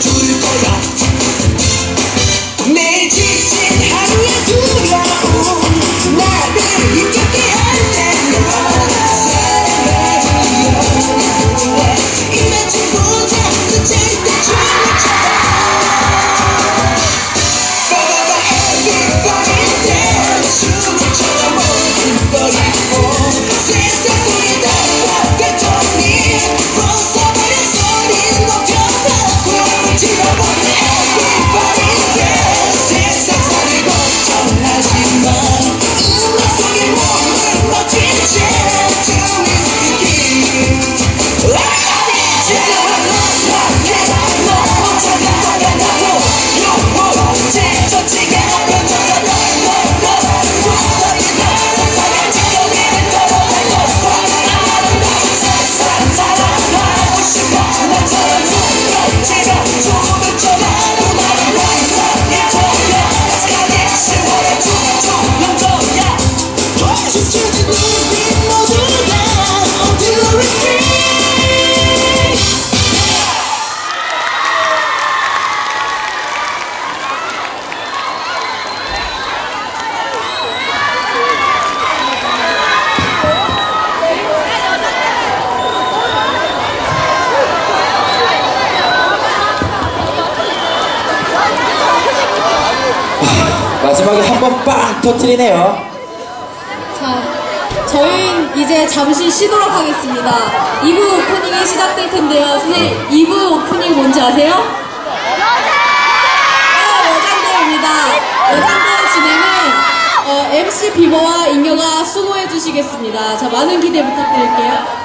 해도 마지막에 한 번 빵 터트리네요. 자, 저희는 이제 잠시 쉬도록 하겠습니다. 2부 오프닝이 시작될 텐데요. 선생님, 2부 오프닝 뭔지 아세요? 네, 여잔대입니다. 여잔대 진행은 어, MC 비버와 인겨가 수고해 주시겠습니다. 자, 많은 기대 부탁드릴게요.